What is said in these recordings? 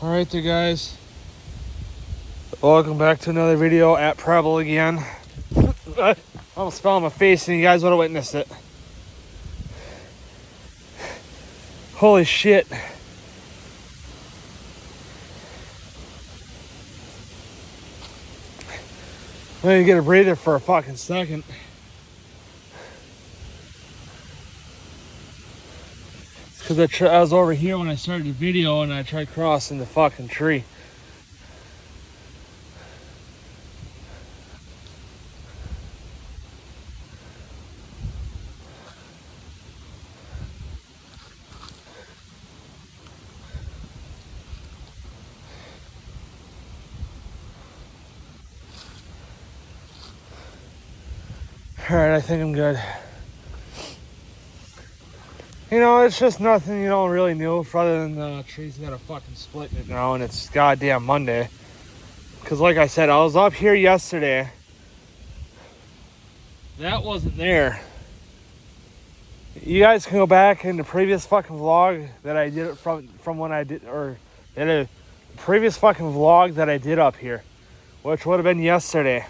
All right, there, guys. Welcome back to another video at Preble again. I almost fell on my face, and you guys would have witnessed it. Holy shit. Let me get a breather for a fucking second. Because I, I was over here when I started the video and I tried crossing the fucking tree. All right, I think I'm good. You know, it's just nothing, you don't really new other than the trees got a fucking split in it now and it's goddamn Monday. Because like I said, I was up here yesterday. That wasn't there. You guys can go back in the previous fucking vlog that I did from from when I did, or in a previous fucking vlog that I did up here, which would have been yesterday.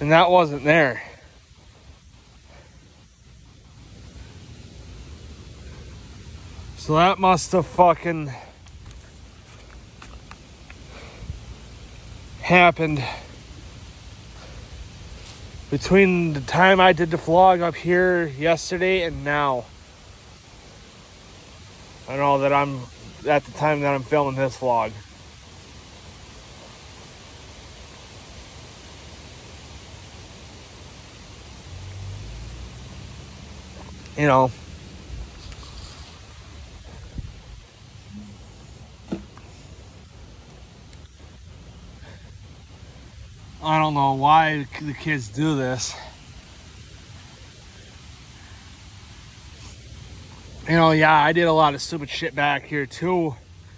And that wasn't there. So that must have fucking happened between the time I did the vlog up here yesterday and now. I know that I'm at the time that I'm filming this vlog. You know, I don't know why the kids do this. You know, yeah, I did a lot of stupid shit back here too.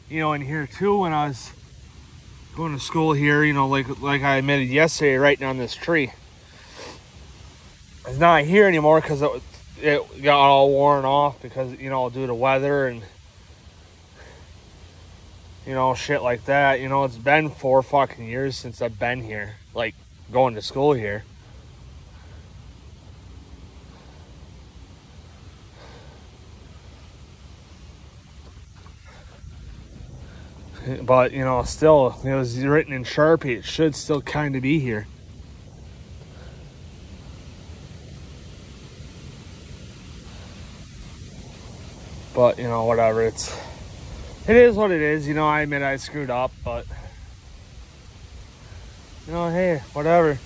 You know, in here too when I was going to school here, you know, like like I admitted yesterday, right down this tree. It's not here anymore because it, got all worn off because you know due to weather and you know shit like that. You know it's been four fucking years since i've been here like going to school here. But you know still it was written in sharpie. It should still kind of be here But, you know, whatever. It's it is what it is. You know, I admit I screwed up, but you know, hey, whatever.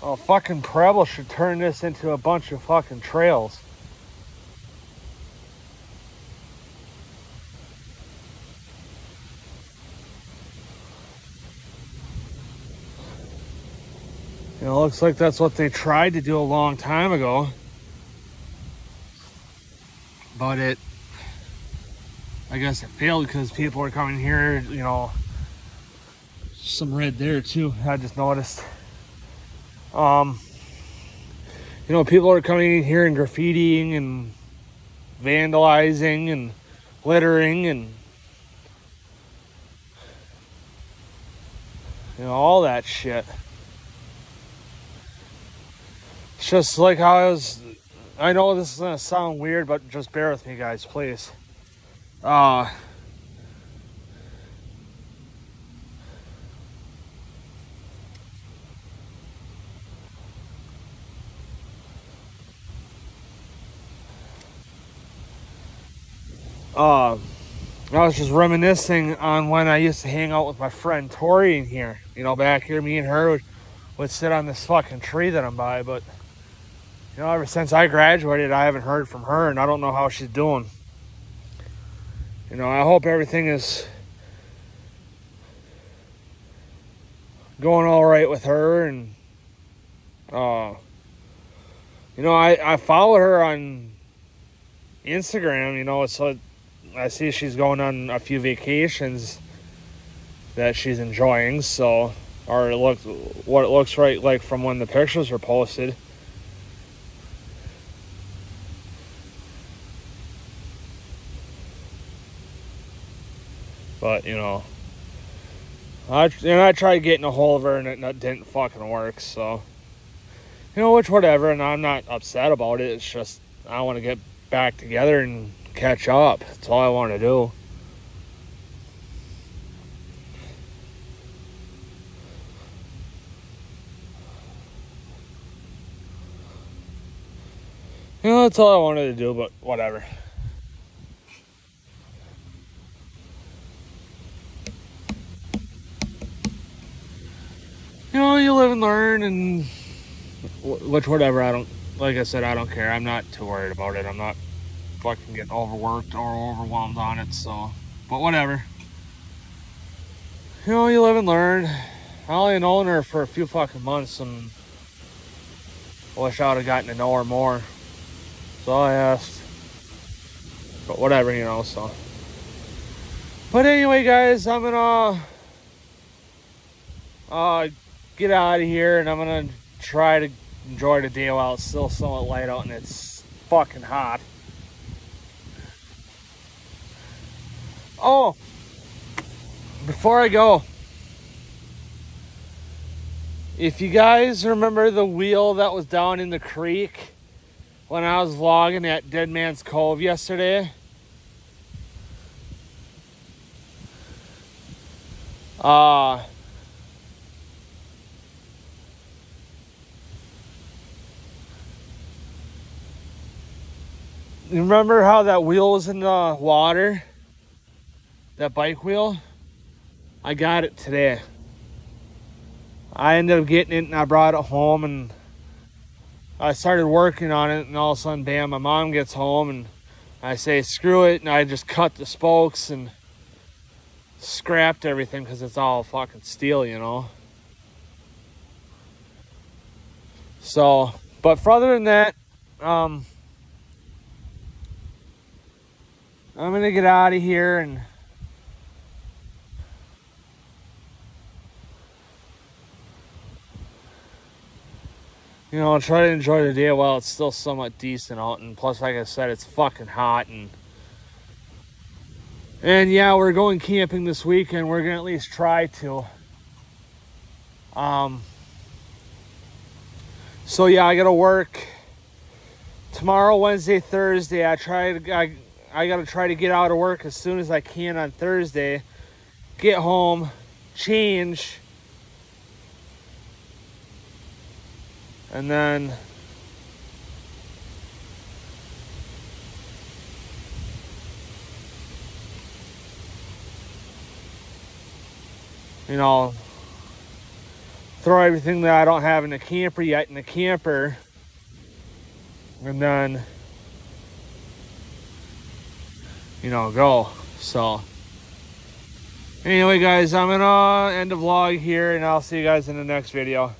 Oh, fucking Preble should turn this into a bunch of fucking trails. You know, looks like that's what they tried to do a long time ago. But it, I guess it failed because people were coming here, you know, some red there too, I just noticed. Um, you know, people are coming in here and graffitiing and vandalizing and littering and you know, all that shit. Just like how I was. I know this is gonna sound weird, but just bear with me, guys, please. Uh, uh, I was just reminiscing on when I used to hang out with my friend Tori in here. You know, back here, me and her would, would sit on this fucking tree that I'm by, but you know, ever since I graduated, I haven't heard from her, and I don't know how she's doing. You know, I hope everything is going all right with her, and uh, you know, I I follow her on Instagram, you know, so I see she's going on a few vacations that she's enjoying. So, or it looks what it looks right like from when the pictures were posted. But you know, I and I tried getting a hold of her and it, didn't fucking work. So, you know, which whatever. And I'm not upset about it. It's just I want to get back together and catch up. That's all I want to do. You know, that's all I wanted to do, but whatever. You live and learn, and which, whatever, I don't, like I said, I don't care. I'm not too worried about it. I'm not fucking getting overworked or overwhelmed on it, so, but whatever. You know, you live and learn. I only known her for a few fucking months, and I wish I would have gotten to know her more. So I asked. But whatever, you know, so. But anyway, guys, I'm gonna uh, get out of here and I'm gonna try to enjoy the day while it's still somewhat light out and it's fucking hot. Oh, before I go, if you guys remember the wheel that was down in the creek when I was vlogging at Dead Man's Cove yesterday. Uh, remember how that wheel was in the water? That bike wheel? I got it today. I ended up getting it and I brought it home and I started working on it and all of a sudden, bam, my mom gets home and I say, screw it. And I just cut the spokes and scrapped everything because it's all fucking steel, you know. So, but further than that, um, I'm going to get out of here and you know, I'll try to enjoy the day while it's still somewhat decent out. And plus, like I said, it's fucking hot. And and yeah, we're going camping this weekend. We're gonna at least try to. Um. So yeah, I gotta work tomorrow, Wednesday, Thursday. I try to I, I gotta try to get out of work as soon as I can on Thursday. Get home, change And then you know, throw everything that I don't have in the camper yet in the camper. And then, you know, go. So, anyway, guys, I'm going to end the vlog here and I'll see you guys in the next video.